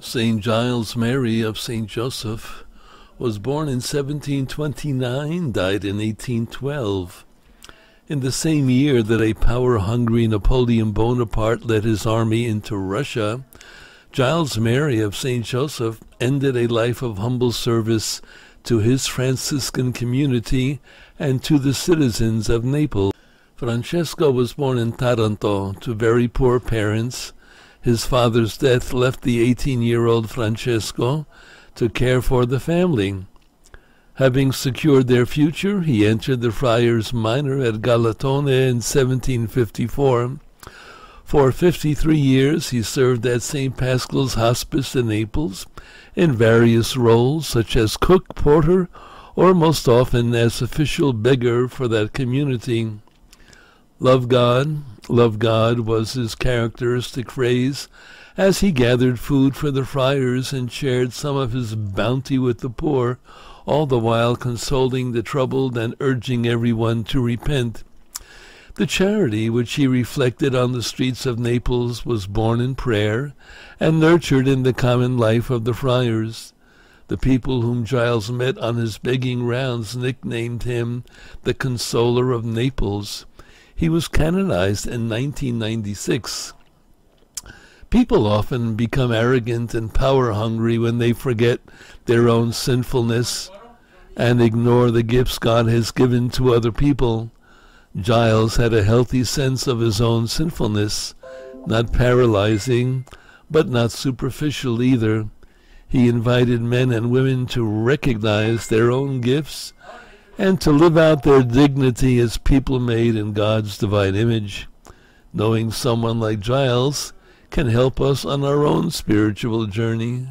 St. Giles Mary of St. Joseph was born in 1729, died in 1812. In the same year that a power hungry Napoleon Bonaparte led his army into Russia, Giles Mary of St. Joseph ended a life of humble service to his Franciscan community and to the citizens of Naples. Francesco was born in Taranto to very poor parents his father's death left the 18 year old Francesco to care for the family. Having secured their future, he entered the Friars Minor at Galatone in 1754. For 53 years, he served at St. Paschal's Hospice in Naples in various roles, such as cook, porter, or most often as official beggar for that community. Love God, love God was his characteristic phrase as he gathered food for the friars and shared some of his bounty with the poor, all the while consoling the troubled and urging everyone to repent. The charity which he reflected on the streets of Naples was born in prayer and nurtured in the common life of the friars. The people whom Giles met on his begging rounds nicknamed him the Consoler of Naples. He was canonized in 1996. People often become arrogant and power hungry when they forget their own sinfulness and ignore the gifts God has given to other people. Giles had a healthy sense of his own sinfulness, not paralyzing, but not superficial either. He invited men and women to recognize their own gifts and to live out their dignity as people made in God's divine image. Knowing someone like Giles can help us on our own spiritual journey.